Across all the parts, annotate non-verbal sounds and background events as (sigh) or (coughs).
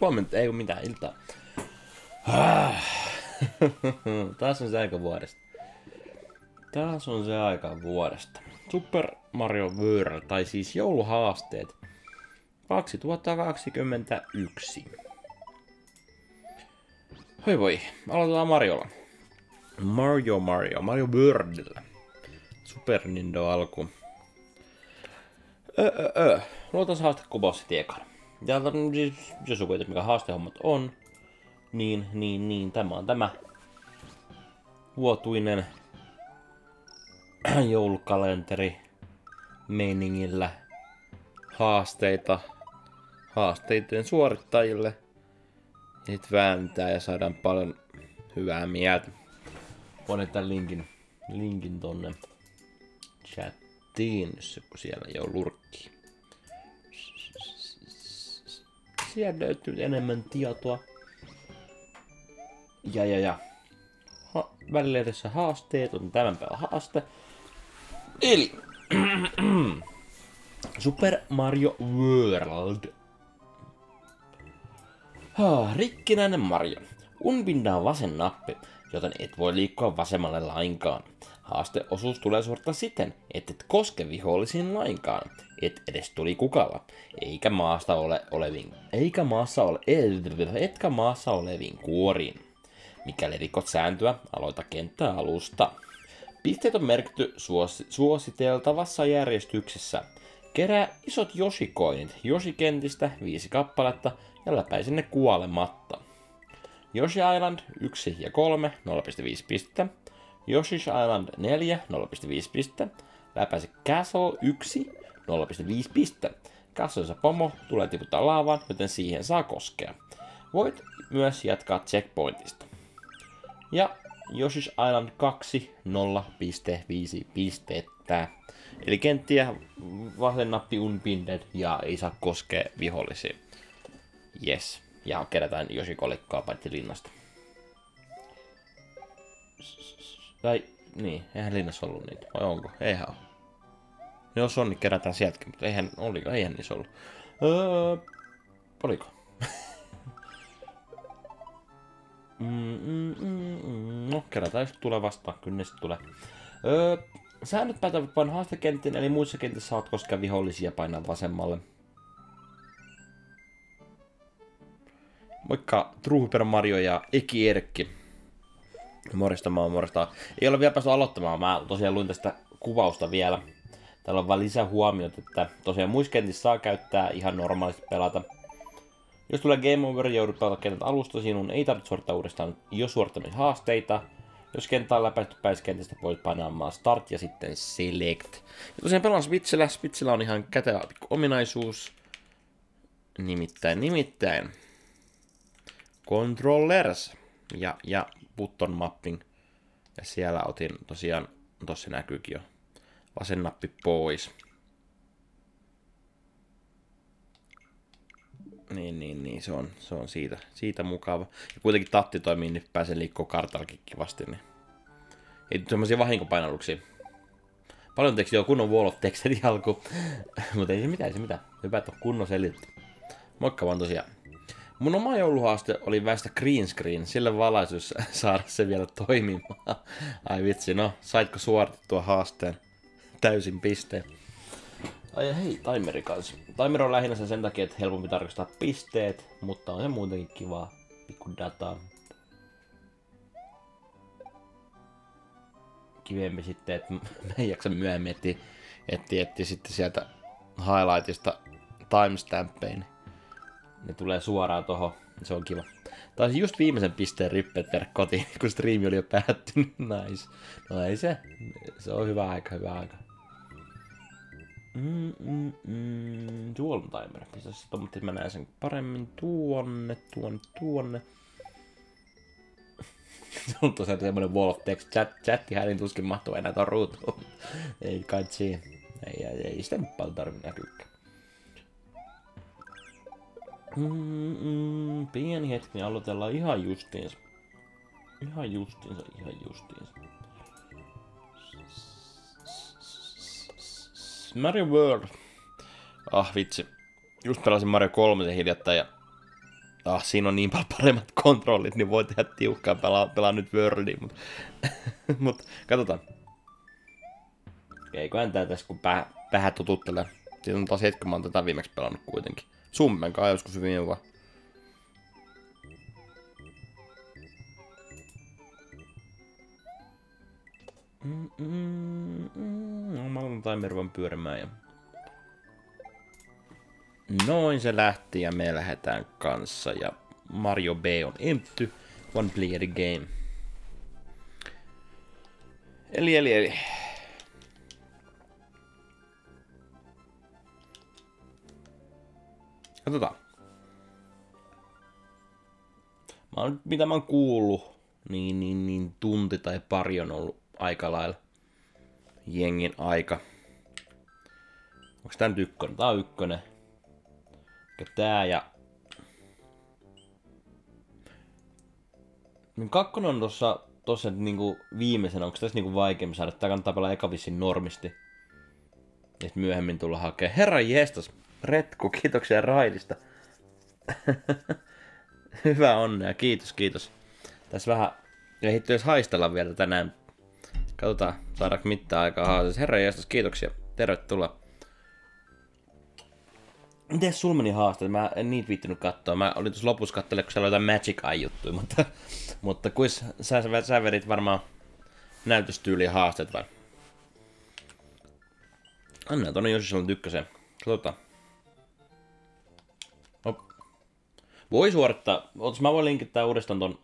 Huomenta, ei ole mitään iltaa. Ah. (laughs) Taas on se aika vuodesta. Taas on se aika vuodesta. Super Mario World, tai siis jouluhaasteet 2021. Hoi voi, aloitetaan Mariolla. Mario Mario, Mario Worldillä. Super Nintendo alku. Öö, öö. Luotas haastekuvausi tiekaan. Ja siis, jos joku ei mikä haastehommat on, niin, niin, niin, tämä on tämä vuotuinen (clears throat) joulukalenteri meiningillä haasteita haasteiden suorittajille. Niitä vääntää ja saadaan paljon hyvää mieltä. Voin linkin, linkin tonne chattiin, jos joku siellä jo lurkkii. Siellä löytyy enemmän tietoa. Ja ja ja. Ha- välillä tässä haasteet on tämän päivän haaste. Eli (clears throat) Super Mario World. Ha, rikkinäinen Mario. Unpinda on vasen nappi, joten et voi liikkua vasemmalle lainkaan. Haasteosuus tulee suorittaa siten, että et koske vihollisiin lainkaan, et edes tuli kukalla, eikä maasta ole olevin, eikä maassa ole, etkä maassa oleviin kuoriin. Mikäli rikot sääntöä, aloita kenttää alusta. Pisteet on merkitty suosi- suositeltavassa järjestyksessä. Kerää isot Yoshikoinit Yoshikentistä viisi kappaletta ja läpäise ne kuolematta. Yoshi Island 1 ja 3 0,5 pistettä. Yoshi's Island 4 0,5 pistettä. Läpäise Castle 1 0,5 pistettä. Castlessa pomo tulee tiputtaa laavaan, joten siihen saa koskea. Voit myös jatkaa checkpointista. Ja Yoshi's Island 2 0,5 pistettä. Eli kenttiä vasen nappi unpinned ja ei saa koskea vihollisia. Yes. Ja kerätään Yoshi-kolikkoa paitsi linnasta. Tai niin, eihän linnassa ollut niitä. Vai onko? Eihän ole. Jos on, niin kerätään sieltäkin, mutta eihän, oliko, eihän niissä ollut. Öö, oliko? (laughs) Mm, mm, mm, mm. No, kerätään jos tulee vastaan, kyllä ne tulee. Öö, säännöt päätävät vain haastekenttiin, eli muissa kentissä saat koskea vihollisia painaa vasemmalle. Moikka True Hyper Mario ja Eki Erkki. Oon morjesta. Ei ole vielä päässyt aloittamaan, mä tosiaan luin tästä kuvausta vielä. Täällä on vaan lisää huomiota, että tosiaan muissa kentissä saa käyttää ihan normaalisti pelata. Jos tulee Game Over joudut pelata kentät alusta, sinun ei tarvitse suorittaa uudestaan jo suorittamishaasteita. Jos kenttä on läpäisty pääskentistä, voit painaa Start ja sitten Select. Ja tosiaan pelaan Switchillä. Switchillä on ihan kätevä ominaisuus. Nimittäin, nimittäin. Controllers ja, ja button mapping. Ja siellä otin tosiaan, tossa näkyykin jo, vasen nappi pois. Niin, niin, niin, se on, se on siitä, siitä mukava. Ja kuitenkin tatti toimii, niin pääsee liikkuu kartallakin kivasti, niin ei tule semmosia vahinkopainalluksia. Paljon tekstiä on kunnon wall of text (laughs) alku. Mutta ei se mitään, ei se mitään. Hyvä, että on kunnon selitty. Moikka vaan tosiaan. Mun oma jouluhaaste oli väistä green screen, sillä valaisuus saada se vielä toimimaan. Ai vitsi, no, saitko suoritettua haasteen? Täysin pisteen. Ai hei, timeri kanssa. Timer on lähinnä sen, sen takia, että helpompi tarkistaa pisteet, mutta on se muutenkin kivaa. Pikku dataa. Kivempi sitten, että (laughs) mä en jaksa myöhemmin etsiä sitten sieltä highlightista timestampein. Ne tulee suoraan tohon, se on kiva. Taisi just viimeisen pisteen rippeet tehdä kotiin, kun striimi oli jo päättynyt. (laughs) Nice. No ei se. Se on hyvä aika, hyvä aika. Mm, mm, mm. Dual timer. Pistä se tommotti, mä näen sen paremmin tuonne, tuonne, tuonne. (laughs) se on tosiaan semmonen wall of text. Chat, chatti hänen tuskin mahtuu enää ton ruutuun. (laughs) ei kai siinä. Ei, ei, ei sitä nyt paljon tarvi näkyykään. Mm, mm, pieni hetki, niin aloitellaan ihan justiinsa. Ihan justiinsa, ihan justiinsa. Mario World. Ah vitsi. Just pelasin Mario 3 hiljattain ja ah, siinä on niin paljon paremmat kontrollit, niin voi tehdä tiukkaa pelaa, pelaa nyt Worldia, mutta (laughs) mut, katsotaan. Eiköhän tää tässä kun pää, päähä tututtelee. Siitä on taas hetken, mä oon tätä viimeksi pelannut kuitenkin. Summen kai joskus viime vuonna. Mm, mm, mm. No, mä laitan vaan pyörimään ja... Noin se lähti ja me lähdetään kanssa ja Mario B on empty. One player game. Eli, eli, eli. Katsotaan. Mä oon, mitä mä oon kuullut, niin, niin, niin tunti tai pari on ollut aika lailla jengin aika. Onks tää nyt ykkönen? Tää on ykkönen. Tää ja... Niin kakkonen on tossa, tossa niinku viimeisenä. Onko tässä niinku vaikeammin saada? Tää kannattaa pelaa eka normisti. Ja myöhemmin tulla hakea. Herra jestas, Retku, kiitoksia raidista. Hyvä onnea, kiitos, kiitos. Tässä vähän ehditty edes haistella vielä tänään. Katsotaan, saadaanko mitään aikaa haastaa. Herra jästäs, kiitoksia. Tervetuloa. Miten sul meni haasteet? Mä en niitä viittinyt katsoa. Mä olin tuossa lopussa katsella, kun siellä oli jotain Magic Eye-juttuja, mutta, mutta kuis sä, sä vedit varmaan näytöstyyliä haasteet vai? Anna tuonne Josisella ykkösen. Katsotaan. Voi suorittaa, otas mä voin linkittää uudestaan ton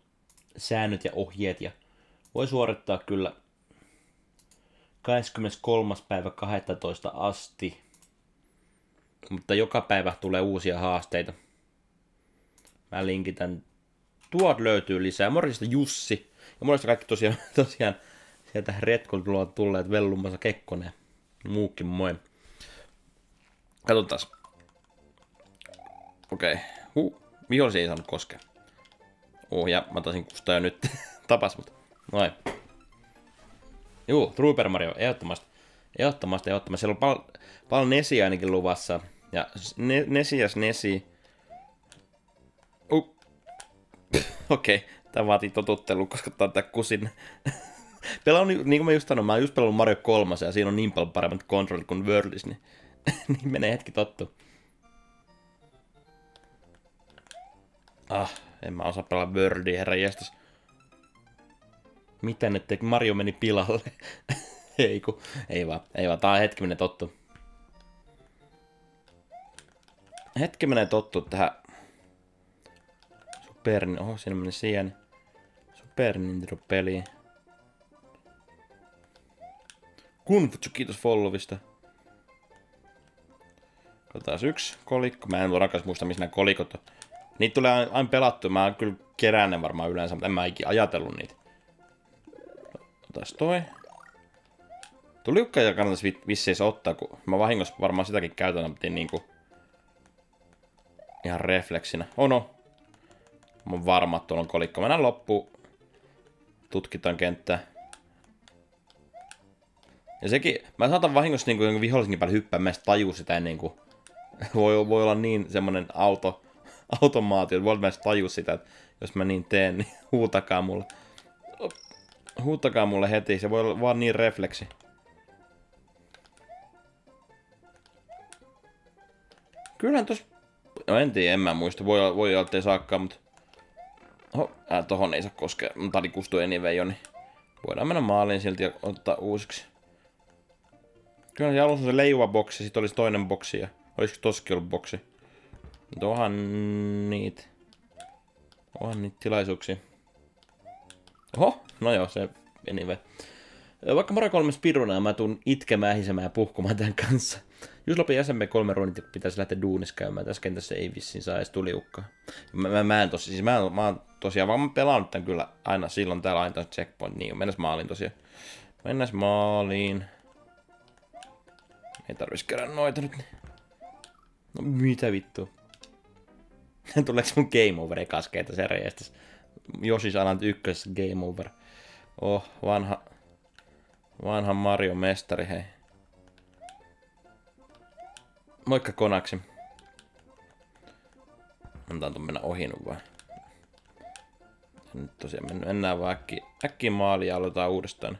säännöt ja ohjeet ja voi suorittaa kyllä 23. päivä 12 asti. Mutta joka päivä tulee uusia haasteita. Mä linkitän. Tuot löytyy lisää. Morjesta Jussi. Ja morjesta kaikki tosiaan, (laughs) tosiaan sieltä Retkon tulleet vellumassa Kekkonen muukin moi. Katsotaan. Okei. Okay. Huh. Vihollisia ei saanut koskea. Oh, ja mä taisin kustaa jo nyt. (laughs) Tapas mut. Noin. Juu, Trooper Mario, ehdottomasti. Ehdottomasti, ehdottomasti. Siellä on pal- paljon Nesi ainakin luvassa. Ja ne- Nesi ja Nesi. Uh. (laughs) Okei, okay. tää vaatii totuttelu, koska tää on tää kusin. (laughs) Pelaan, niin kuin mä just sanoin, mä oon just pelannut Mario 3 ja siinä on niin paljon paremmat kontrollit kuin Worldis, niin, niin menee hetki tottu. Ah, en mä osaa pelaa Worldia, herra jästäs. Miten, että Mario meni pilalle? (laughs) ei ku, ei vaan, ei vaan, tää on hetki menee tottu. Hetki menee tottu tähän Super, oho, siinä meni siihen. Super Nintendo-peliin. Kunfutsu, kiitos followista. Katsotaan yksi kolikko. Mä en voi rakas muista, missä nämä kolikot on. Niitä tulee aina pelattu. Mä kyllä kerään ne varmaan yleensä, mutta en mä ikinä ajatellut niitä. Otas toi. Tuliukka ja kannattaisi vissiin ottaa, kun mä vahingossa varmaan sitäkin käytän, mutta niinku... Ihan refleksinä. Oh no. Mä oon varma, että tuolla on kolikko. Mennään loppuun. Tutkitaan kenttää. Ja sekin, mä saatan vahingossa niinku jonkun vihollisenkin päälle hyppää, mä taju sitä ennen kuin (laughs) voi, voi olla niin semmonen auto, automaatio, että voi mä taju sitä, että jos mä niin teen, niin (laughs) huutakaa mulle. Huutakaa mulle heti, se voi olla vaan niin refleksi. Kyllähän tos... No en tiedä, en mä muista. Voi, voi olla, ettei saakaan, mutta... Oho, ää, tohon ei saa koskea. Tää oli kustu anyway jo, niin... Voidaan mennä maaliin silti ja ottaa uusiksi. Kyllä se alussa se leijuva boksi, sit olisi toinen boksi ja... Olisiko toskin ollut boksi? Mutta onhan niitä... Onhan niitä tilaisuuksia. Oho, no joo, se anyway. Vaikka Mario 3 speedrunaa, mä tuun itkemään, hisemään ja puhkumaan tämän kanssa. Just lopin SMB3 runit, pitäisi lähteä duunissa käymään. Tässä kentässä ei vissiin saa edes tuliukkaa. Mä, mä, mä en tosi, siis mä, mä oon tosiaan vaan pelaan tämän kyllä aina silloin täällä aina checkpoint. Niin, mennäs maaliin tosiaan. Mennäs maaliin. Ei tarvis kerran noita nyt. No mitä vittu? (laughs) Tuleeko mun game over ekaskeita se reistas? Josis Island ykkös game over. Oh, vanha, vanha Mario mestari, hei. Moikka Konaksi. Antaa tuon mennä ohi vaan. Nyt tosiaan mennään vaan äkki, äkki maaliin ja aloitetaan uudestaan.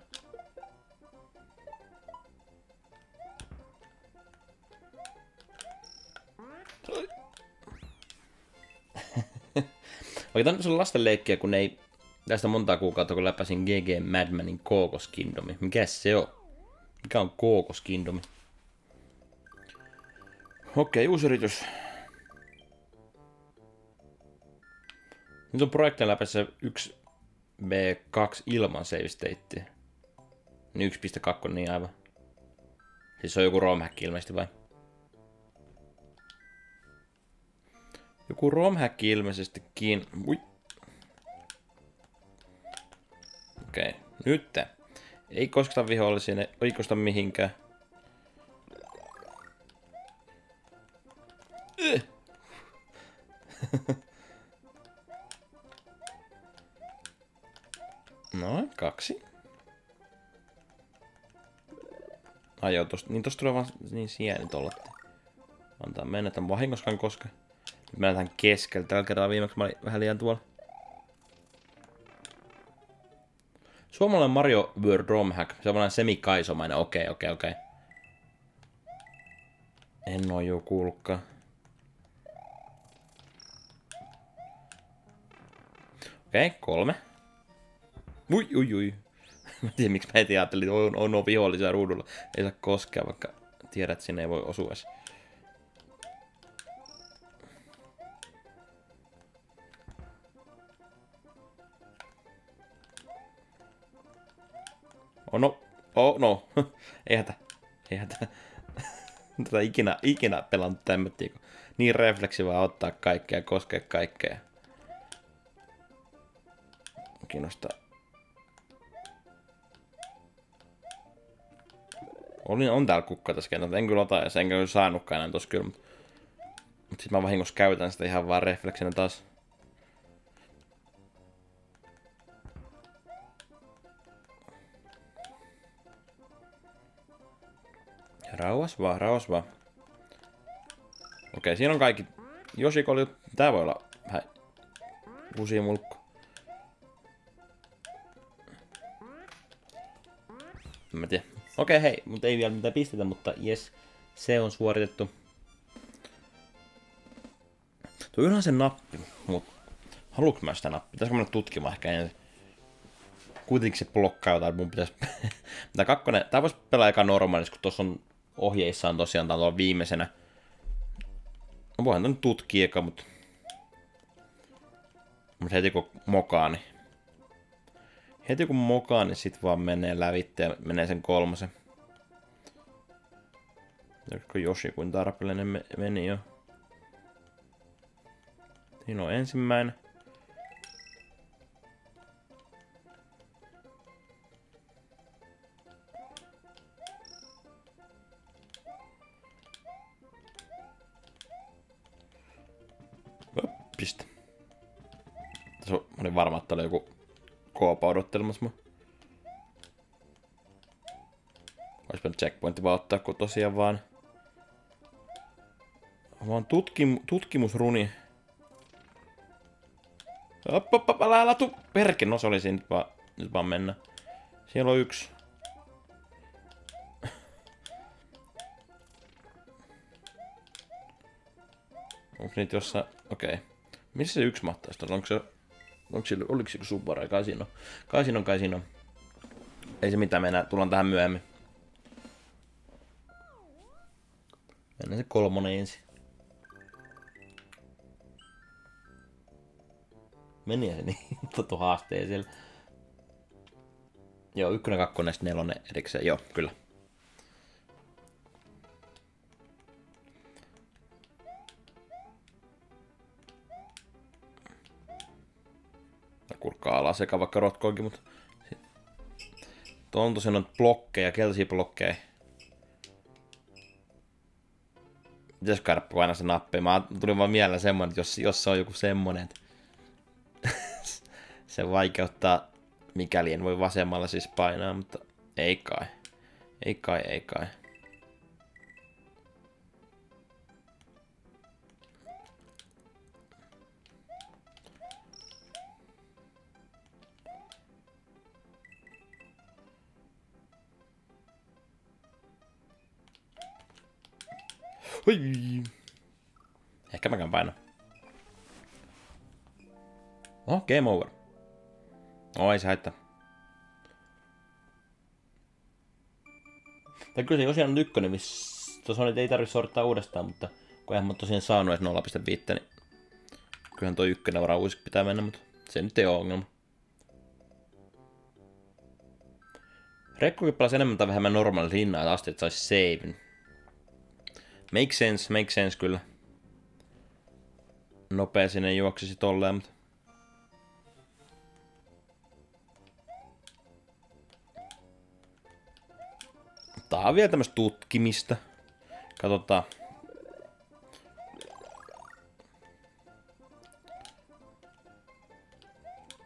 Oikeastaan se on lasten leikkiä, kun ei tästä montaa kuukautta, kun läpäsin GG Madmanin Kookos Kingdomi. Mikä se on? Mikä on Kookos Kingdomi? Okei, uusi yritys. Nyt on projektin läpässä 1B2 ilman save state. Niin 1.2 niin aivan. Siis se on joku romhack ilmeisesti vai? Joku romhack ilmeisestikin. Ui. Okei, nyt. Ei kosketa vihollisiin, ei kosketa mihinkään. (laughs) Noin, kaksi. Ai joo, tosta, niin tosta tulee vaan niin sieni tolla. Antaa mennä tämän vahingoskaan koska. Nyt mennään tähän keskellä. Tällä kertaa viimeksi mä olin vähän liian tuolla. Suomalainen Mario World Romhack. Semmoinen semikaisomainen. Okei, okay, okei, okay, okei. Okay. En oo jo kuullutkaan. Okei, okay, kolme. Ui, ui, ui. (laughs) mä tiedän, miksi mä heti ajattelin, että on, on, vihollisia ruudulla. Ei saa koskea, vaikka tiedät, että sinne ei voi osua edes. Oh no, oh no, (laughs) ei hätä, ei hätä. (laughs) Tätä ikinä, ikinä pelannut tämmötiä, kun niin vaan ottaa kaikkea ja koskea kaikkea. Kiinnostaa. Olin, on täällä kukka tässä kentällä, en kyllä ota ja sen kyllä saanutkaan enää tossa kyllä, mutta, mutta sit mä vahingossa käytän sitä ihan vaan refleksinä taas. Rauhas vaan, rauhas vaan. Okei, siinä on kaikki. Josiko oli... Tää voi olla vähän uusi mulkku. Mä tiedä. Okei, hei, mutta ei vielä mitään pistetä, mutta jes, se on suoritettu. Tuo onhan se nappi, mutta haluanko mä sitä nappia? Pitäisikö mennä tutkimaan ehkä ensin? Kuitenkin se blokkaa jotain, mun pitäisi... (laughs) Tää kakkonen, tää voisi pelaa aika normaalisesti, kun tuossa on ohjeissaan tosiaan tää on viimeisenä. No voihan tän tutkia eka, mutta... Mutta heti kun mokaa, niin... Heti kun mokaa, niin sit vaan menee lävitte ja menee sen kolmosen. Josko Joshi kuin tarpeellinen meni jo. Siinä on ensimmäinen. Mä olin varma, että oli joku koopa odottelemassa mua. Oispa checkpointti vaan ottaa, kun tosiaan vaan... Vaan tutkim, tutkimusruni. Op, op, op, älä, älä tu... Perke, no se oli siinä nyt vaan, nyt vaan mennä. Siellä on yksi. (laughs) Onko niitä jossain... Okei. Okay. Missä se yksi mahtaisi Onko se... Onko sillä... Oliko se Subaru kai siinä on? Ei se mitään, mennä. Tullaan tähän myöhemmin. Mennään se kolmonen ensin. Meni se niin, (laughs) tuttu haasteeseen. Joo, ykkönen, kakkonen, sitten nelonen erikseen. Joo, kyllä. Alas sekä vaikka rotkoonkin, mutta on tosiaan blokkeja, keltaisia blokkeja. Pitäisikö käydä aina se nappi? Mä tulin vaan mieleen semmonen, että jos, jos se on joku semmonen, että (laughs) se vaikeuttaa, mikäli en voi vasemmalla siis painaa, mutta ei kai. Ei kai, ei kai. Hui. Ehkä mä käyn paino. Oh, game over. Oh, ei se haittaa. Tai kyllä se Josian ykkönen, missä on, että ei tarvitse sorttaa uudestaan, mutta kun eihän mä tosiaan saanut edes 0,5, niin kyllähän toi ykkönen varaa uusiksi pitää mennä, mutta se nyt ei ole ongelma. Rekkukin pelasi enemmän tai vähemmän normaalit hinnat asti, että saisi savein. Make sense, make sense kyllä. Nopea sinne juoksisi tolleen, mutta... Tää on vielä tämmöistä tutkimista. Katsotaan.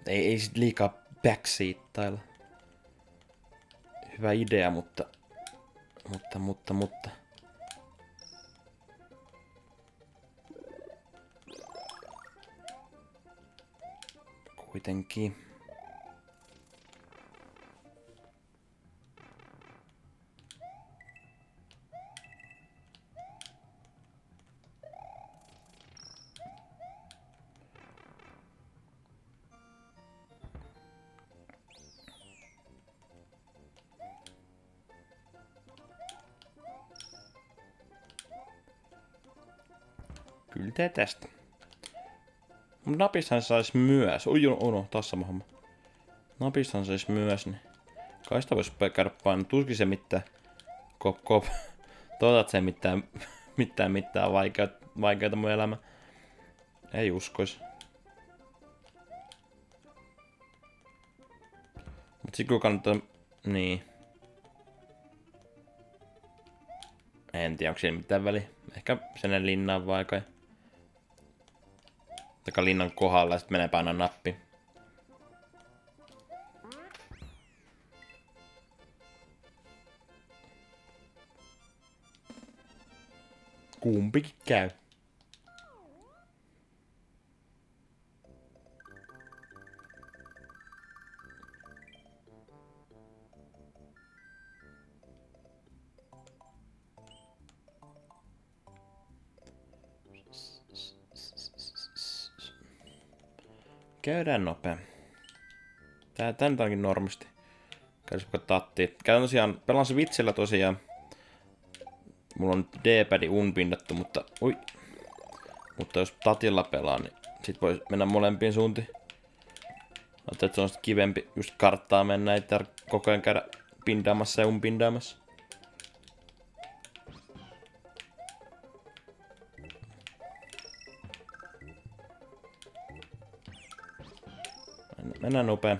Ei, ei sit liikaa backseattailla. Hyvä idea, mutta... Mutta, mutta, mutta... Kuitenkin. Kyllä tästä. Mut napissahan sais myös. Ui, uno, taas sama homma. Napissahan sais myös, niin... Kai sitä vois käydä painaa. Tuskin se mitään... Kop, kop. (laughs) Toivotat se (laughs) mitään... mitään mitään vaikeut, vaikeita mun elämä. Ei uskois. Mut sit kun kannattaa... Niin. En tiedä, onko siinä mitään väliä. Ehkä sen linnaan vai kai. Taka linnan kohdalla ja sitten menee painaa nappi. Kumpikin käy. Käydään nopea. Tää, tää nyt onkin normisti. Käydään tatti. Käydään tosiaan, pelaan se vitsellä tosiaan. Mulla on D-padi unpindattu, mutta... Ui. Mutta jos tatilla pelaa, niin sit voi mennä molempiin suuntiin. Ajattelin, että se on kivempi just karttaa mennä, ei koko ajan käydä pindaamassa ja unpindaamassa. Mennään nopea.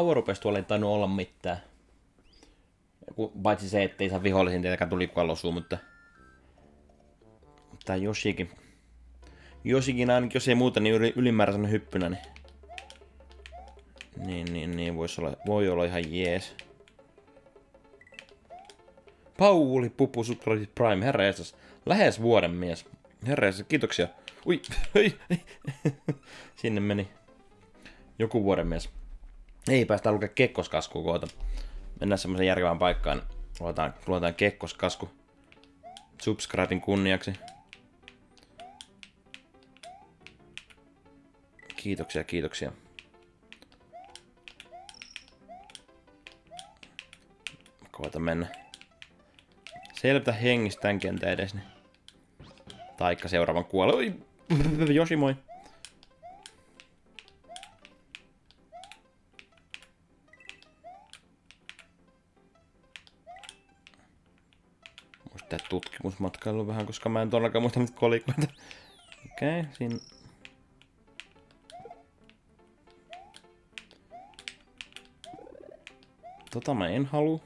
Power rupesi tuolla ei tainnut olla mitään. Paitsi se, ettei saa vihollisen tietenkään tuli osuu, mutta... Mutta Joshikin. Joshikin ainakin, jos ei muuta, niin yli, ylimääräisenä hyppynä, niin... Niin, niin, niin, voisi olla, voi olla ihan jees. Pauli Pupu Subcredit Prime, herra jästäs. Lähes vuoden mies. Herra jästäs, kiitoksia. (laughs) Ui, Sinne meni. Joku vuoden mies. Ei päästä lukea kekkoskasku koota. Mennään semmoisen järkevään paikkaan. Luotaan, luotaan kekkoskasku. Subscribin kunniaksi. Kiitoksia, kiitoksia. Koeta mennä. Selvitä hengistä tämän kentän edes. Taikka seuraavan kuolla. Oi, Josi moi. Tutkimusmatkailu vähän, koska mä en todellakaan muista niitä kolikoita. Okei, okay, siinä... Tota mä en halua.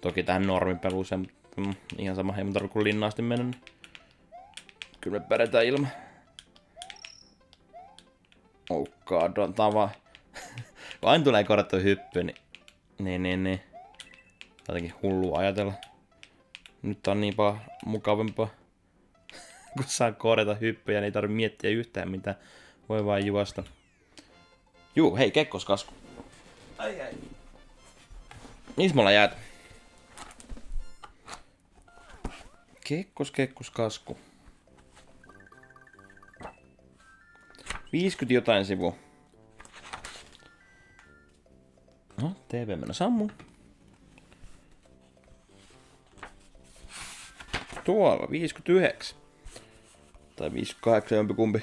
Toki tähän normipeluuseen, mm, ihan sama, ei mun tarvitse kuin linnaasti mennä. Kyllä me pärjätään ilman. Oh god, on tava. Aina tulee korjattu hyppy, niin... Niin, niin, niin. Jotenkin hullu ajatella. Nyt on niin paljon mukavampaa. (laughs) kun saa korjata hyppyjä, niin ei tarvitse miettiä yhtään mitä. Voi vain juosta. Juu, hei, kekkoskasku. Ai ai. Missä mulla jäät? Kekkos, kekkos, kasku. 50 jotain sivu. No, TV mennä sammu. Tuolla, 59. Tai 58 jompi kumpi.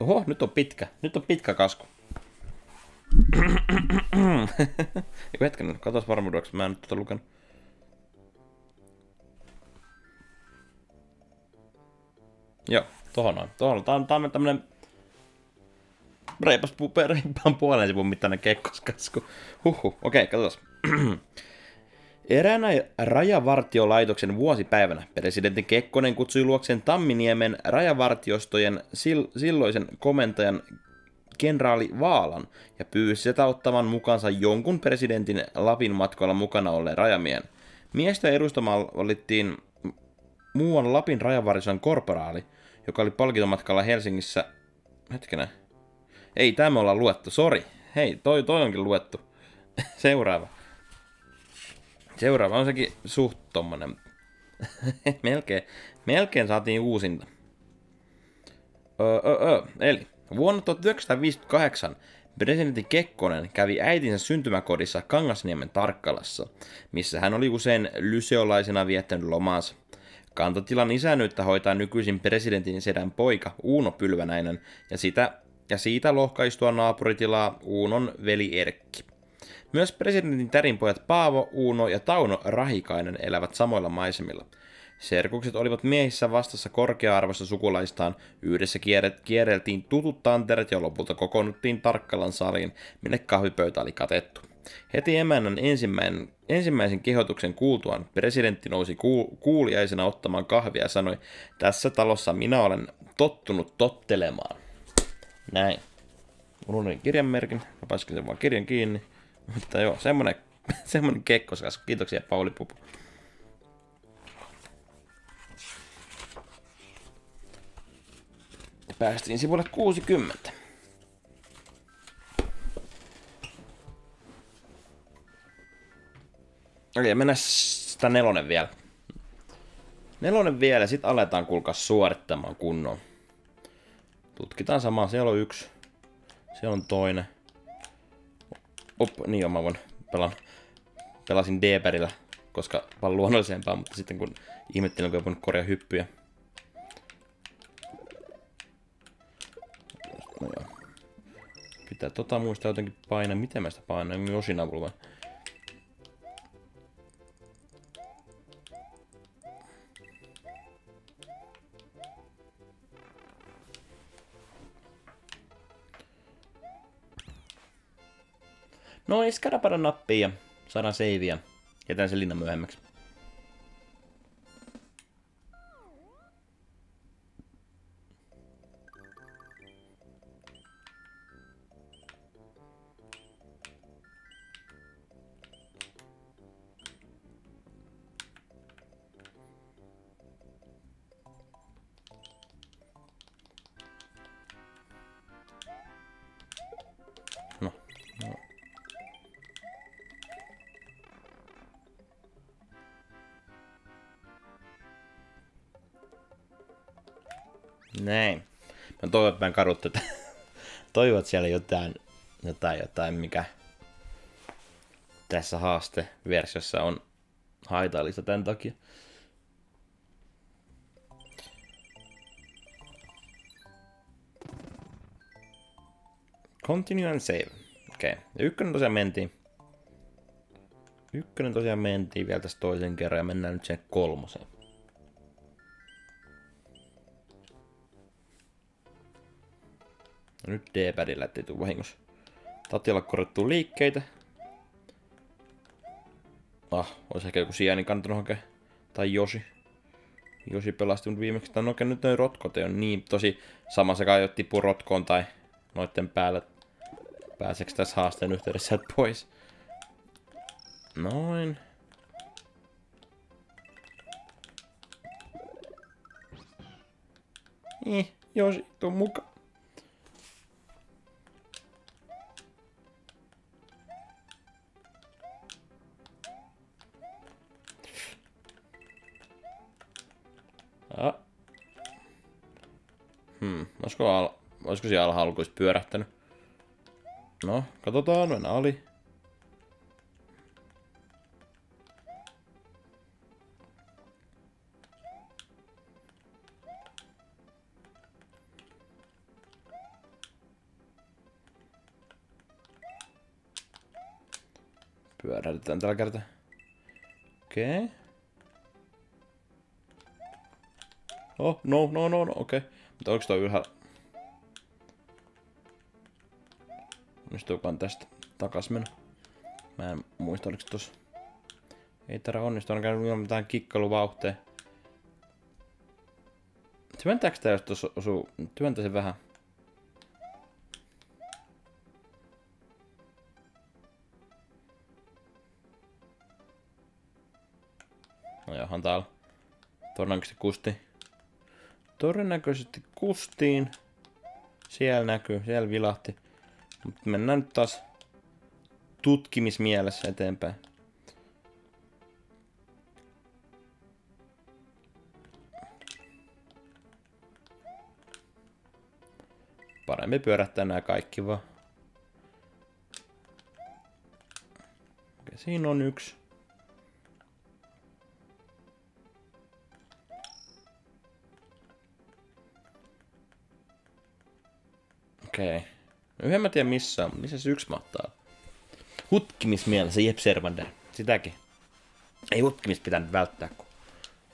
Oho, nyt on pitkä. Nyt on pitkä kasku. (coughs) Eiku hetken, katos varmuudeksi, mä en nyt tota lukenut. Joo, tohon noin. Tohon, tää on, tää on tämmönen reipas, reippaan puolen sivun mittainen kekkoskasku. Huhhuh, okei, okay, katsotaan. (clears throat) Eräänä rajavartiolaitoksen vuosipäivänä presidentti Kekkonen kutsui luokseen Tamminiemen rajavartiostojen sil- silloisen komentajan kenraali Vaalan ja pyysi sitä ottamaan mukansa jonkun presidentin Lapin matkoilla mukana olleen rajamien. Miestä edustamalla valittiin muuan Lapin rajavartion korporaali, joka oli palkintomatkalla Helsingissä... Hetkinen. Ei, tämä me ollaan luettu, sori. Hei, toi, toi onkin luettu. (laughs) Seuraava. Seuraava on sekin suht tommonen. (laughs) melkein, melkein saatiin uusinta. Öö, öö. Eli vuonna 1958 presidentti Kekkonen kävi äitinsä syntymäkodissa Kangasniemen Tarkkalassa, missä hän oli usein lyseolaisena viettänyt lomaansa. Kantotilan isännyyttä hoitaa nykyisin presidentin sedän poika Uuno Pylvänäinen ja, sitä, ja siitä lohkaistua naapuritilaa Uunon veli Erkki. Myös presidentin tärinpojat Paavo, Uuno ja Tauno Rahikainen elävät samoilla maisemilla. Serkukset olivat miehissä vastassa korkea-arvoista sukulaistaan, yhdessä kierreltiin tutut tanteret ja lopulta kokoonnuttiin Tarkkalan saliin, minne kahvipöytä oli katettu. Heti emännän ensimmäinen, ensimmäisen kehotuksen kuultuaan presidentti nousi kuul, kuuliaisena ottamaan kahvia ja sanoi, tässä talossa minä olen tottunut tottelemaan. Näin. Unohdin kirjanmerkin, mä sen vaan kirjan kiinni. Mutta joo, semmonen, (laughs) semmonen kekkoskas. Kiitoksia Pauli Pupu. Päästiin sivulle 60. Okei, mennään sitä nelonen vielä. Nelonen vielä, sit aletaan kuulkaa suorittamaan kunnon. Tutkitaan samaa, siellä on yksi. Siellä on toinen. Op, niin joo, mä voin pelan, pelasin D-pärillä, koska paljon luonnollisempaa, mutta sitten kun ihmettelin, kun voinut korjaa hyppyjä. No joo. Pitää tota muistaa jotenkin painaa. Miten mä sitä painan? Josin avulla vai? No niin, skadapada nappia ja saadaan seiviä. Jätän sen linnan myöhemmäksi. En kadu tätä. (laughs) Toivot siellä jotain, jotain, jotain, mikä tässä haasteversiossa on haitallista tämän takia. Continue and save. Okei. Okay. Ykkönen tosiaan mentiin. Ykkönen tosiaan mentiin vielä tässä toisen kerran ja mennään nyt sen kolmoseen. Nyt D-padilla, ettei tuu vahingossa. Tatilla korjattuu liikkeitä. Ah, olisi ehkä joku sijaini kantanut hakea. Tai Josi. Josi pelasti mut viimeksi. Tai no okei, nyt noin rotkot ei ole niin tosi sama kai tippuu rotkoon tai noitten päälle. Pääseekö tässä haasteen yhteydessä pois? Noin. Niin, Josi, tuu mukaan. Ja. Hmm, olisiko, al- olisiko siellä alhaalla olisi pyörähtänyt? No, katsotaan, mennään ali. Pyöräytetään tällä kertaa. Okei. Okay. Oh, no, no, no, no, okei. Okay. Mutta onko toi ylhäällä? Onnistuukaan tästä takas mennä? Mä en muista, oliko tossa... Ei täällä onnistu, on käynyt ilman mitään kikkailuvauhteen. Työntääkö tää, jos tossa osuu? Työntä se vähän. No johan täällä. Todennäköisesti kusti. Todennäköisesti kustiin. Siellä näkyy, siellä vilahti. Mutta mennään nyt taas tutkimismielessä eteenpäin. Parempi pyörättää nämä kaikki vaan. Okei, siinä on yksi. Okei. Okay. Yhden mä tiedän missä on, missä se yksi mahtaa. Hutkimismielessä Jep Servander. Sitäkin. Ei hutkimis pitänyt välttää, kun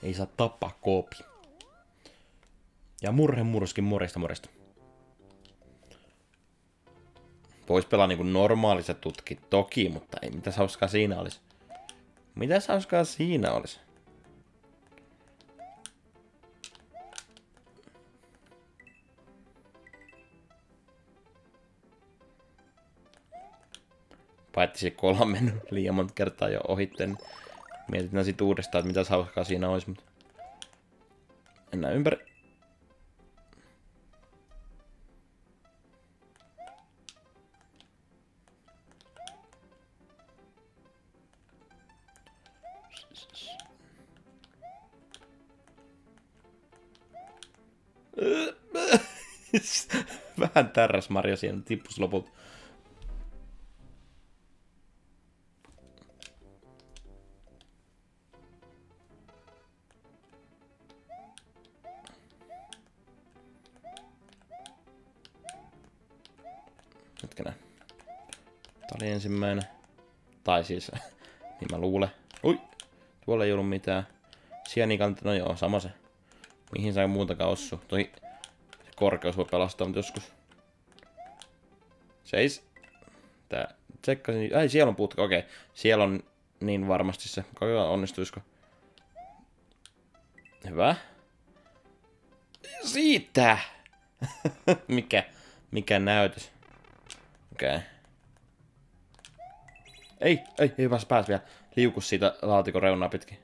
ei saa tappaa koopi. Ja murhe muruskin morista morista. Vois pelaa niinku normaaliset tutkit toki, mutta ei mitä hauskaa siinä olisi. Mitä hauskaa siinä olisi? Paitsi kola on mennyt liian monta kertaa jo ohitten. Niin mietitään sit uudestaan, että mitä hauskaa siinä olisi, mutta... Mennään ympäri. (laughs) Vähän tärräs Mario siinä tippus lopulta. Ensimmäinen. Tai siis, (laughs) niin mä luulen. Ui! Tuolla ei ollut mitään. Sienikantti, no joo, sama se. Mihin sai muutakaan ossu. Toi korkeus voi pelastaa, mutta joskus. Seis. Tää tsekkasin. Ai, siellä on putka. Okei. Okay. Siellä on niin varmasti se. Kokeillaan onnistuisiko. Hyvä. Siitä! (laughs) mikä, mikä näytös. Okei. Okay. Ei, ei, ei pääs, pääs vielä. Liuku siitä laatikon reunaa pitkin.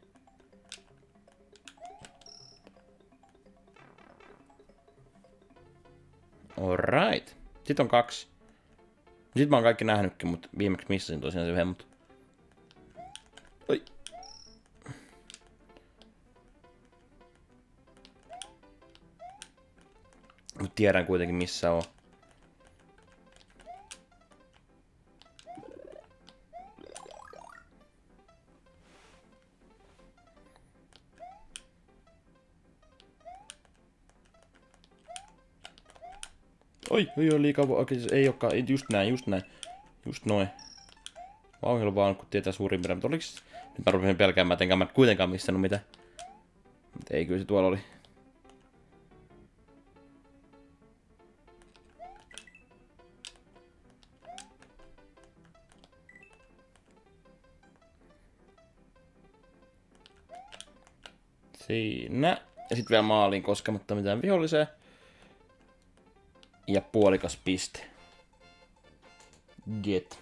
Alright. Sitten on kaksi. Sitten mä oon kaikki nähnytkin, mutta viimeksi missasin tosiaan se yhden, mutta... Oi. Mut tiedän kuitenkin missä on. Oi, oi, oi, liikaa, okei, siis ei olekaan, just näin, just näin. Just noin. Vauhdilla vaan, kun tietää suurin piirtein, mutta oliks... Nyt mä rupesin pelkäämään, että enkä mä kuitenkaan missannut mitään. Mutta ei, kyllä se tuolla oli. Siinä. Ja sitten vielä maaliin koskematta mitään viholliseen. Ja puolikas piste. Get.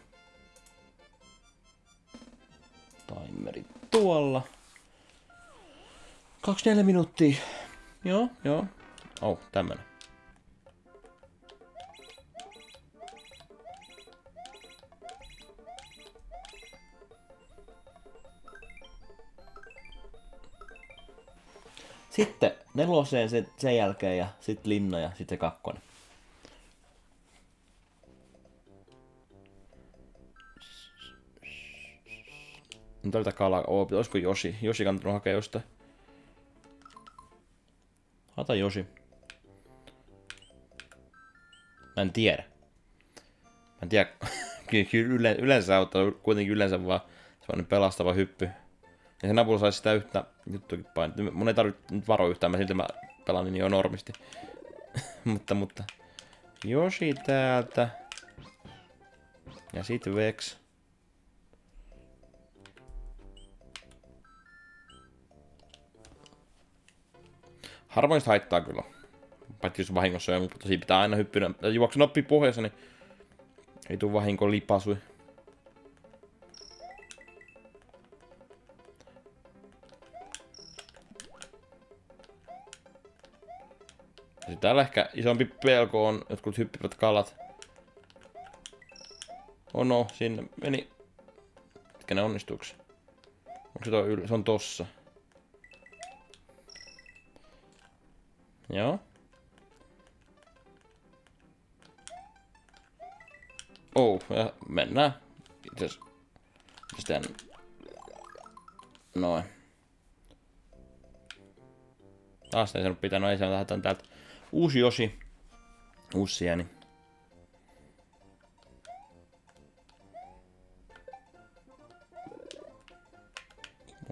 Timeri tuolla. 24 minuuttia. Joo, joo. Oh, tämmönen. Sitten neloseen sen, sen jälkeen ja sitten linna ja sitten kakkonen. Nyt tätä kalaa. Oo, olisiko Josi? Josi kantanut hakea jostain. Hata Josi. Mä en tiedä. Mä en tiedä. (laughs) kyllä yleensä auttaa kuitenkin yleensä vaan sellainen pelastava hyppy. Ja sen avulla saisi sitä yhtä juttuakin pain. Mun ei tarvitse nyt varoa yhtään, mä silti mä pelaan niin jo normisti. (laughs) mutta, mutta. Joshi täältä. Ja sit Vex. Harvoin haittaa kyllä. Paitsi jos vahingossa on, mutta tosi pitää aina hyppyä. Juoksu nappi pohjassa, niin ei tuu vahinko lipasui. Täällä ehkä isompi pelko on jotkut hyppivät kalat. Oh no, sinne meni. Mitkä ne onnistuuks? Onko se, toi yl... se on tossa. Joo. Oh, ja mennään. Itse Sitten... Noin. Taas ei saanut pitää, no ei se lähdetään täältä. Uusi osi. Uusi sieni.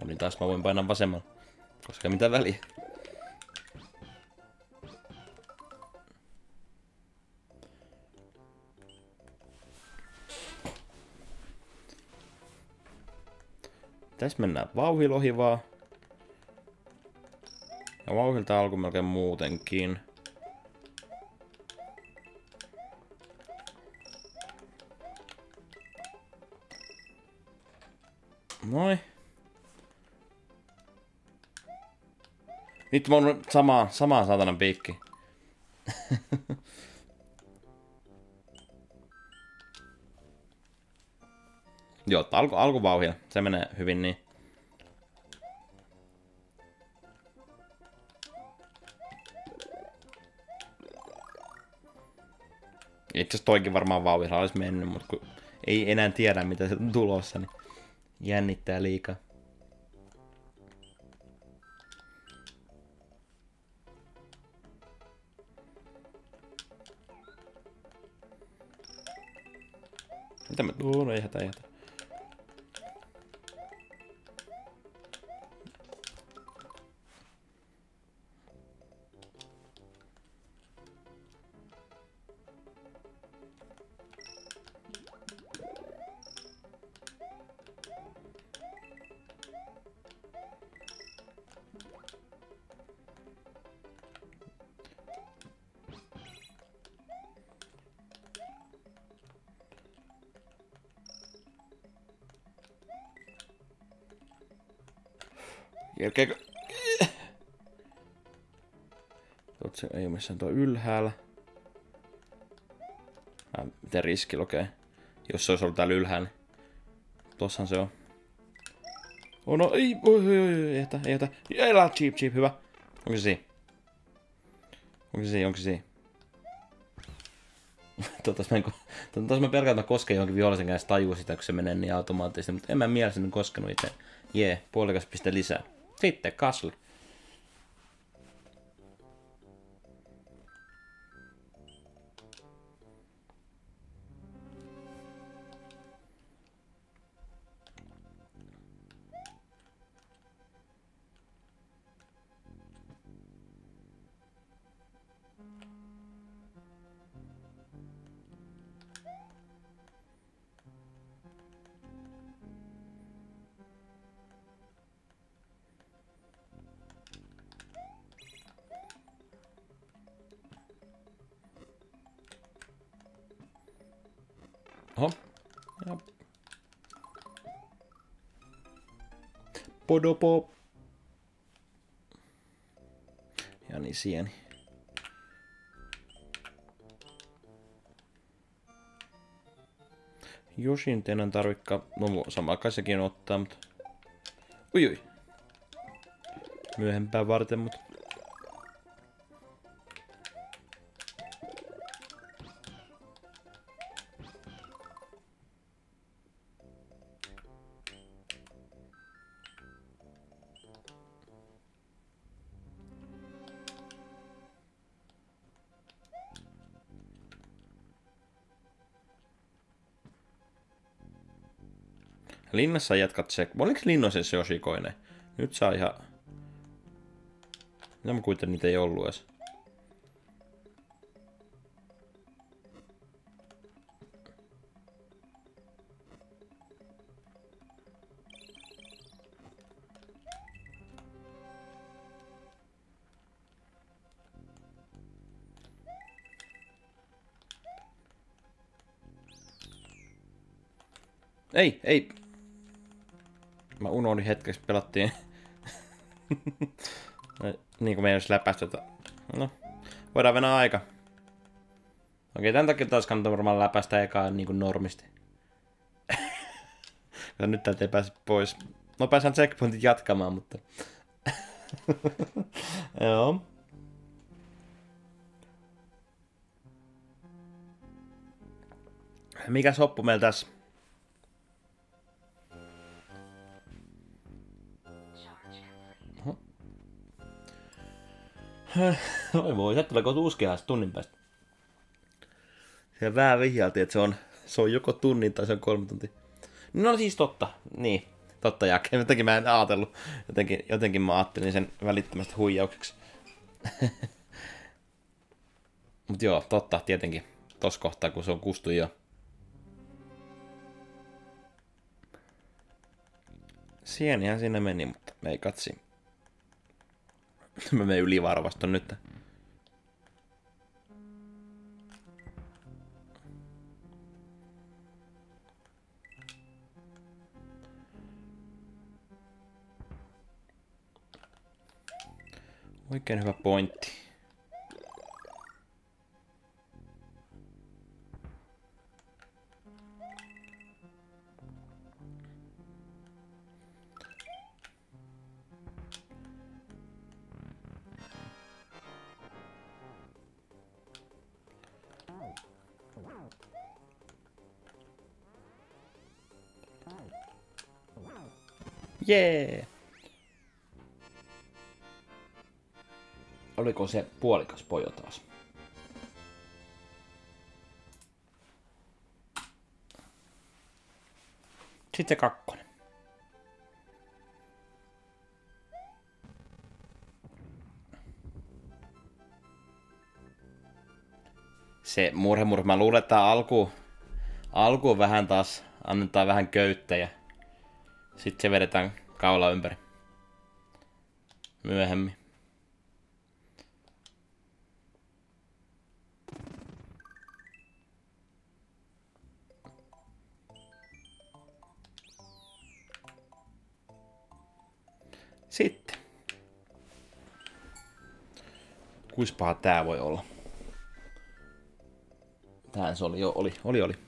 Niin taas mä voin painaa vasemmalla. Koska mitä väliä. Tässä mennään vauhilohi vaan. Ja vauhilta alku melkein muutenkin. Noin. Nyt mä oon samaa, samaa saatanan piikki. (laughs) Joo, alku, alkuvauhia. Se menee hyvin niin. Itse toikin varmaan vauhilla olisi mennyt, mutta kun ei enää tiedä mitä se on tulossa, niin jännittää liikaa. Mitä mä... tuun? ei hätä, ei hätä. Kerkeekö? se ei ole missään tuo ylhäällä. Äh, miten riski. Okay. Jos se olisi ollut täällä ylhäällä, niin tossahan se on. Oh no, ei, oi, oi, oi, ei jätä, ei jätä. Elä, cheap, cheap, hyvä. Onko se siinä? Onko se siinä, onko se siinä? (laughs) Toivottavasti mä, en, mä pelkään, että mä kosken johonkin vihollisen kanssa tajuu sitä, kun se menee niin automaattisesti, mutta en mä mielessäni koskenut itse. Jee, yeah, puolikas piste lisää. Sitten Kasli. Podopo. Ja niin sieni. Joshin teidän tarvikka, no sama kai sekin ottaa, mutta... Ui ui. Myöhempää varten, mutta... Linnassa jatkat se. Oliko linnoissa se osikoinen? Nyt saa ihan... Mitä mä kuitenkin niitä ei ollut edes. Ei, ei. Mä unohdin hetkeksi, pelattiin. niin kuin meidän läpäistä. No, voidaan venää aika. Okei, tämän takia taas kannattaa varmaan läpäistä ekaa niin kuin normisti. nyt täältä ei pääse pois. No pääsään checkpointit jatkamaan, mutta... Joo. Mikä soppu meillä tässä? Oi voi, sieltä tuleeko uusi kehä tunnin päästä. Se vähän vihjalti, että se on, se on joko tunnin tai se on kolme tuntia. No siis totta, niin. Totta Jake, (laughs) jotenkin mä en ajatellut. Jotenkin, jotenkin mä ajattelin sen välittömästi huijaukseksi. (laughs) Mut joo, totta, tietenkin. Tos kohtaa, kun se on kustu jo. Sienihän sinne meni, mutta me ei katsi. (laughs) Mä menen ylivarvasta nyt. Oikein hyvä pointti. Jee! Oliko se puolikas pojo taas? Sitten se kakkonen. Se murhe, murhe. Mä luulen, että alku, alku vähän taas annetaan vähän köyttäjä. Sitten se vedetään kaula ympäri. Myöhemmin. Sitten. Kuis paha tää voi olla? Tähän se oli jo, oli, oli, oli.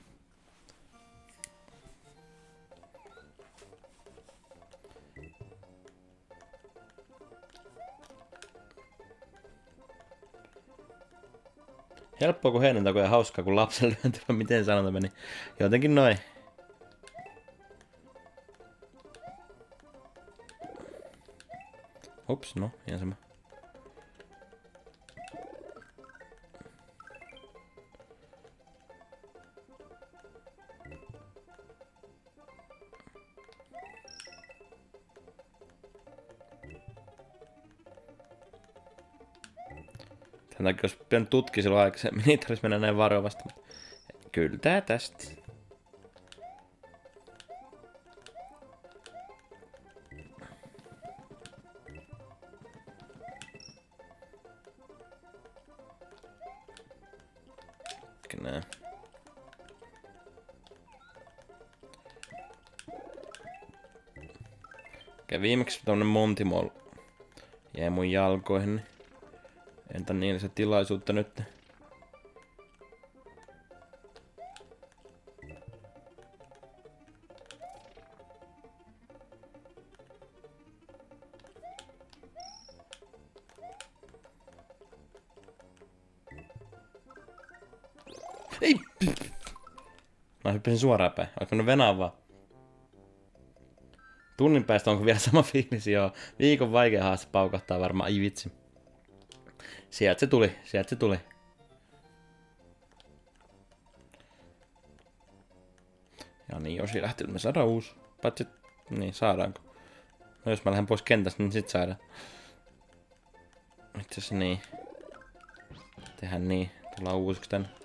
Helppoa kuin heinäntäkö ja hauskaa kuin lapsen lyönti, miten sanonta meni. Jotenkin noin. Ups, no, ihan sama. Takia, jos pitänyt tutkia silloin aikaisemmin, (laughs) niin tarvitsisi mennä näin varovasti. Kyllä tää tästä. Okei, viimeksi tämmönen Montimol jäi mun jalkoihin. Entä niin se tilaisuutta nyt? Ei! Mä hyppäsin suoraan päin. Oletko ne venaa vaan? Tunnin päästä onko vielä sama fiilis, joo. Viikon vaikea haaste paukahtaa varmaan, ai vitsi. Sieltä se tuli, sieltä se tuli. Ja niin, Josi lähti, me saadaan uusi. Paitsi, niin saadaanko? No jos mä lähden pois kentästä, niin sit saadaan. Itse asiassa niin. Tehdään niin. Tullaan uusiksi tänne.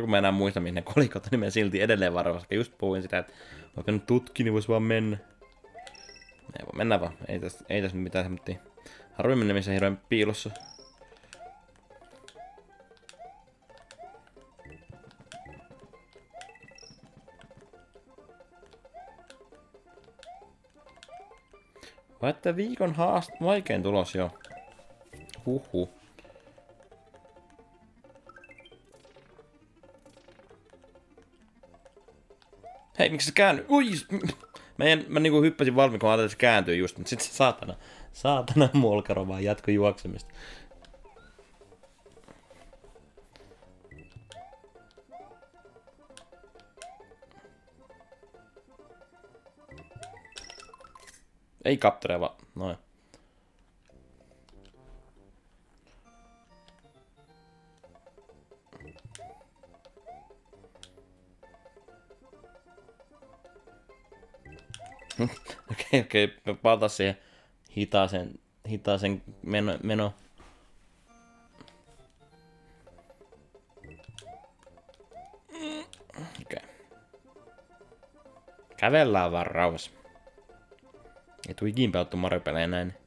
Kun mä enää muista, minne kolikot, niin mä silti edelleen varo, koska just puhuin sitä, että vaikka nyt tutki, niin vois vaan mennä. Ei voi mennä vaan, ei tässä, ei tässä mitään semmoittia harvemmin missä hirveän piilossa. Vai että viikon haast vaikein tulos jo. Huhhuh. Hei, miksi se käänny? Ui! Mä, en, mä niinku hyppäsin valmiin, kun ajattelin, että se kääntyy just, mutta sitten saatana, saatana molkaro vaan jatko juoksemista. Ei kaptoreja vaan, noin. (laughs) Okei, okei, okay, palata siihen hitaaseen, hitaaseen meno. meno. Okei. Okay. Kävellään vaan rauhassa. Ei tuu ikin pelattu Mario näin.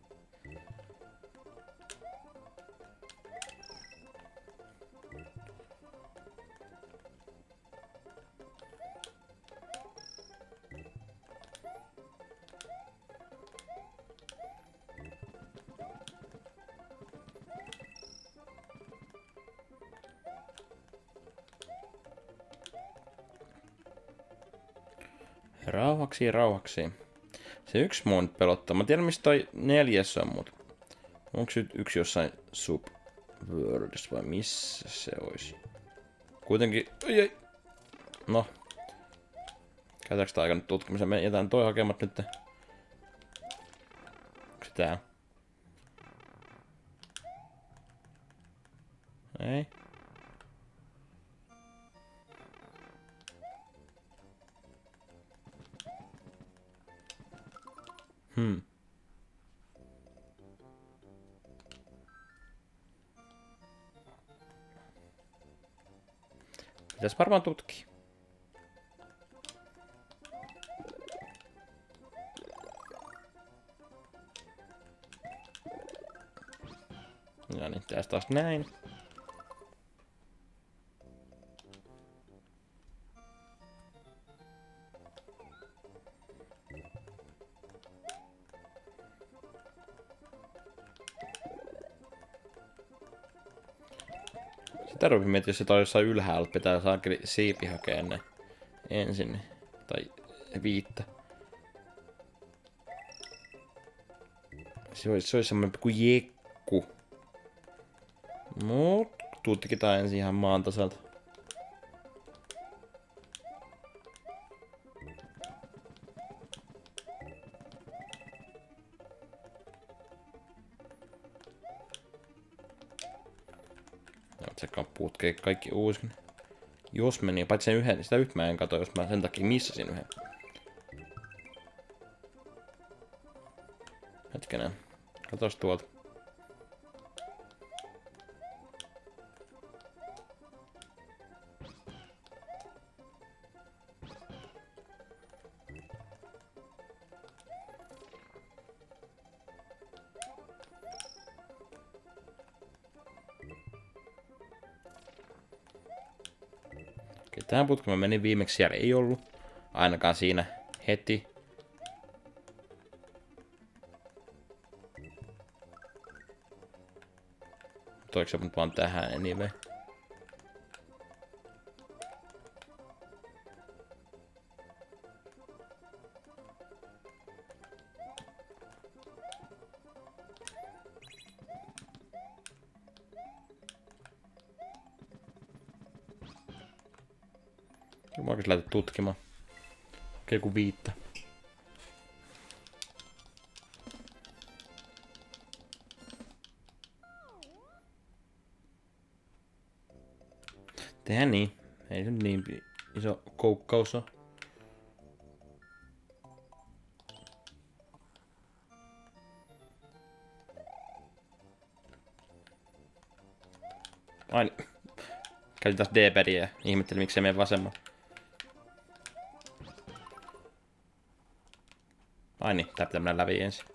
Rauhaksi, rauhaksi. Se yksi mua pelottaa. Mä tiedän, mistä toi neljäs on, mutta... Onko nyt yksi jossain Subworldissa vai missä se olisi? Kuitenkin... Ai, ai. No. Käytäks tää aika nyt tutkimiseen? Me jätän toi hakemat nyt. Onko se tää? Ei. Hmm. Pitäis varmaan tutkia. Ja niin, tästä taas näin. Sitä rupesin miettiä, toi jossain ylhäällä, pitää saakeli siipi hakea ne ensin. Tai viittä. Se olisi, se olisi semmoinen kuin jekku. Mut tutkitaan ensin ihan maan tasalta. Putkeen kaikki uusi. Jos meni, paitsi sen yhden, sitä yhtä mä en katso, jos mä sen takia missasin yhden. Hetkenen. Katos tuolta. Tähän putkeen mä menin viimeksi, siellä ei ollut. Ainakaan siinä heti. Toiko se mut vaan tähän anyway? Tutkimaan. Okei, kuin viittä. Tehdään niin. Ei se niin iso koukkaus ole. Ai niin. Käytin taas D-padiä ja ihmettelin miksi se menee vasemmalle. Ai niin, tää pitää mennä läpi ensin.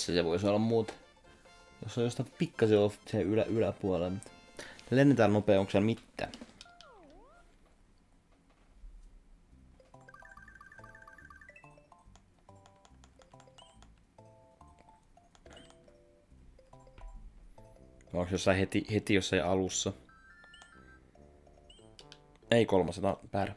Missä se voisi olla muut? Jos on jostain pikkasen off se ylä, yläpuolella. Lennetään nopea, onko siellä mitään? Onko jossain heti, heti jossain alussa? Ei kolmas, tämä on väärä.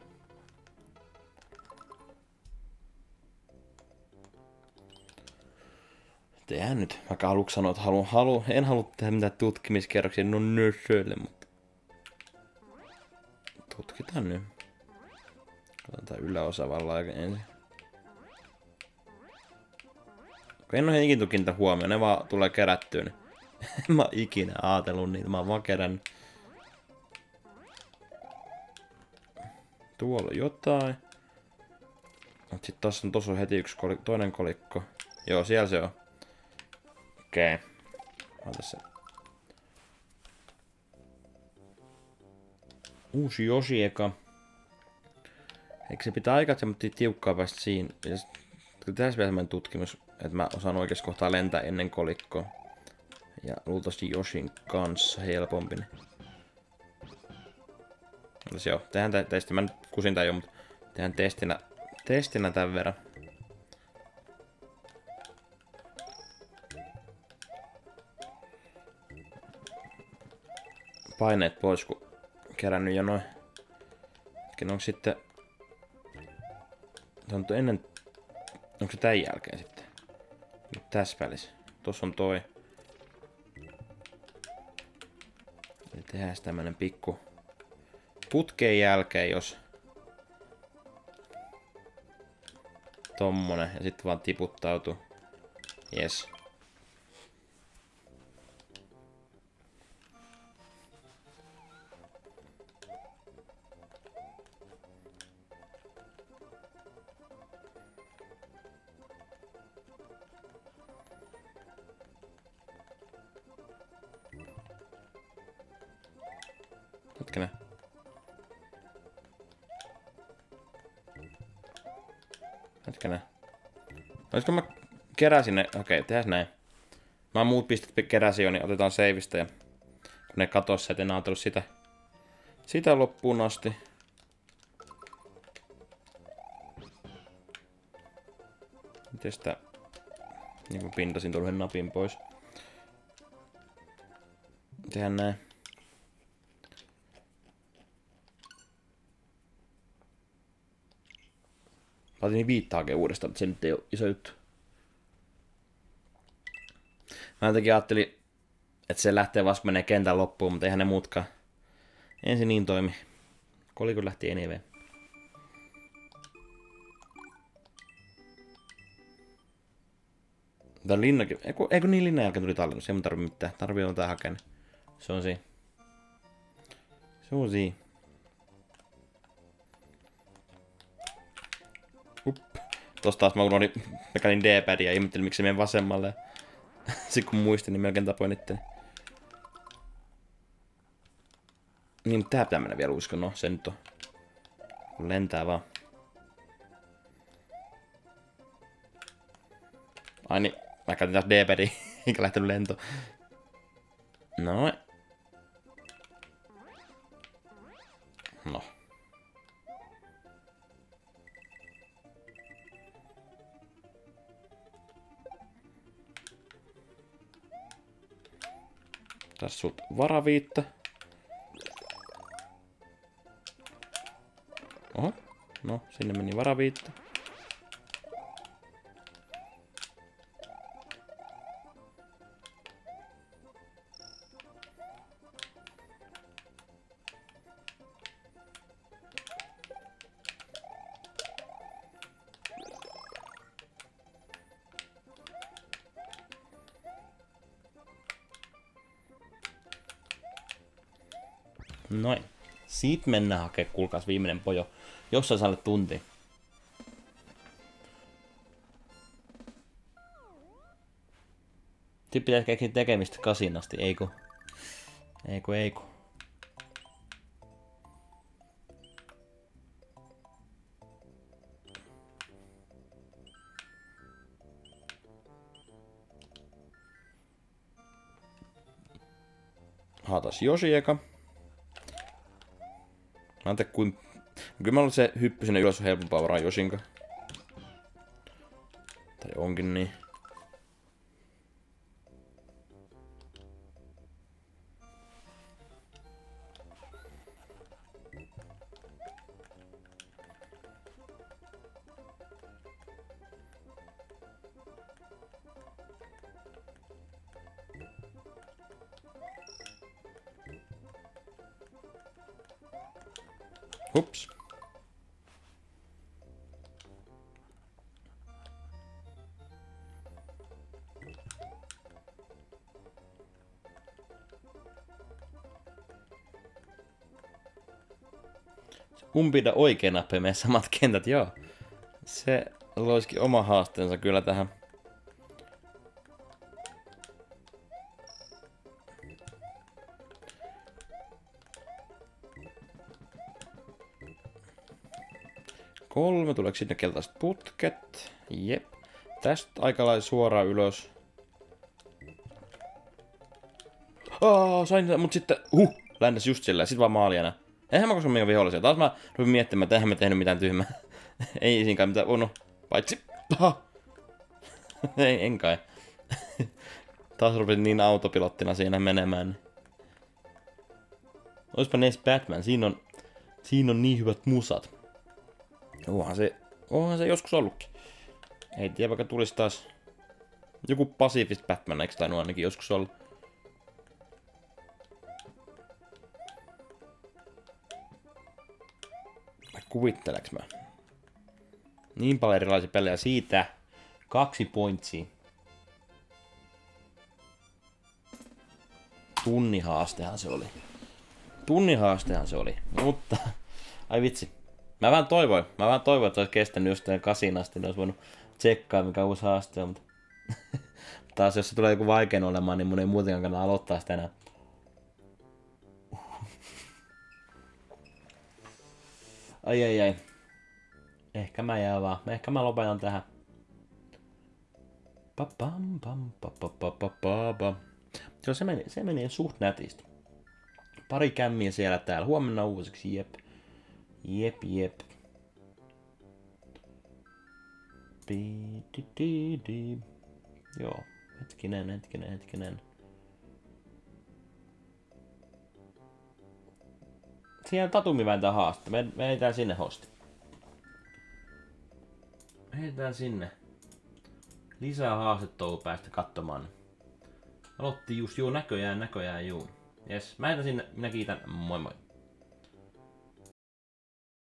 Tehdään nyt. Vaikka aluksi sanoin, että haluan, haluan, en halua tehdä mitään tutkimiskerroksia, no nössöille, mutta... Tutkitaan nyt. Katsotaan yläosa vallan ensin. Kun en ole ikinä kiinnitä huomioon, ne vaan tulee kerättyä, niin (laughs) en mä ikinä ajatellut niitä, mä oon vaan kerännyt. Tuolla jotain. Mut sit tossa on, tossa heti yksi kolikko, toinen kolikko. Joo, siellä se on. Okei. Okay. se. Uusi Yoshi eka. Eikö se pitää aikaa semmoinen tiukkaa päästä siinä? Tässä vielä semmoinen tutkimus, että mä osaan oikeassa kohtaa lentää ennen kolikkoa. Ja luultavasti Yoshin kanssa helpompi. Mutta joo, tehdään testi. Mä nyt kusin tää jo, mutta tehdään testinä, testinä tämän verran. Paineet pois, kun kerännyt jo noin. Onko sitten... On ennen... Onko se tämän jälkeen sitten? Nyt tässä välissä. Tossa on toi. Eli tehdään tämmönen pikku putkeen jälkeen, jos tommonen ja sitten vaan tiputtautuu. Yes. Keräsin ne... Okei, okay, tehdään näin. Mä muut pistet keräsin jo, niin otetaan seivistä ja... Kun ne katossa, et enää ajatellut sitä... Sitä loppuun asti. Miten sitä... Niin kuin pintasin tuolle napin pois. Tehdään näin. Mä otin niin hakea uudestaan, mutta se nyt ei ole iso juttu. Mä jotenkin ajattelin, että se lähtee vasta menee kentän loppuun, mutta eihän ne muutkaan ensin niin toimi. Koliko lähti anyway. Tää linnakin. Eikö, eikö niin linnan jälkeen tuli tallennus? Ei mun tarvi mitään. Tarvii jotain hakea. Se on siinä. Se on siinä. Up. Tosta taas mä unohdin, mä kävin D-padia ja ihmettelin miksi se menee vasemmalle. (laughs) Sitten kun muistin, niin melkein tapoin itteni. Niin, mutta tää pitää mennä vielä uskon. No, se nyt on. Lentää vaan. Ai niin, mä käytin taas D-padia, (laughs) eikä lähtenyt lento. Noin. No. Tässä sut varaviitta. Oho. No, sinne meni varaviitta. Noin. Siitä mennään hakemaan, kuulkaas viimeinen pojo. Jossain saalle tunti. Sitten pitäisi tekemistä kasinasti, eikö? Eikö, eikö? Haatas Josi eka. Mä en tiedä kuin... Kyllä mä se hyppy sinne ylös on helpompaa varaa Josinka. Tai onkin niin. Umpida oikein nappia meidän samat kentät, joo. Se loisikin oma haasteensa kyllä tähän. Kolme, tuleeko sinne keltaiset putket? Jep. Tästä aika lailla suoraan ylös. Aa, sain, mut sitten, huh, ländäs just sillä, sit vaan maalijana. Eihän mä koskaan meidän vihollisia. Taas mä rupin miettimään, että eihän me tehnyt mitään tyhmää. (laughs) Ei siinäkään mitään uno. Paitsi, aha. (laughs) Ei, en kai. (laughs) Taas rupin niin autopilottina siinä menemään. Oispa neis Batman, siinä on, siinä on niin hyvät musat. Onhan se, onhan se joskus ollutkin. Ei tiedä, vaikka tulisi taas joku Pacifist Batman, eikö tainnut ainakin joskus olla. Kuvitteleks mä? Niin paljon erilaisia pelejä siitä. Kaksi pointsia. Tunnihaastehan se oli. Tunnihaastehan se oli. Mutta, ai vitsi. Mä vähän toivoin, mä vähän toivoin, että olisi kestänyt just kasin asti, niin olisi voinut tsekkaa, mikä uusi haaste on, mutta (laughs) taas jos se tulee joku vaikein olemaan, niin mun ei muutenkaan kannata aloittaa sitä enää. Ai ai ai. Ehkä mä jää vaan. Ehkä mä lopetan tähän. Papam, pam, papapapapapa. Joo, se meni, se meni suht nätisti. Pari kämmiä siellä täällä. Huomenna uusiksi, jep. Jep, jep. Joo, hetkinen, hetkinen, hetkinen. Siihen Tatumi vääntää haaste. Me, me sinne hosti. Heitään sinne. Lisää haastetta päästä katsomaan. Aloitti just, juu näköjään, näköjään, juu. Jes, mä heitän sinne, minä kiitän, moi moi.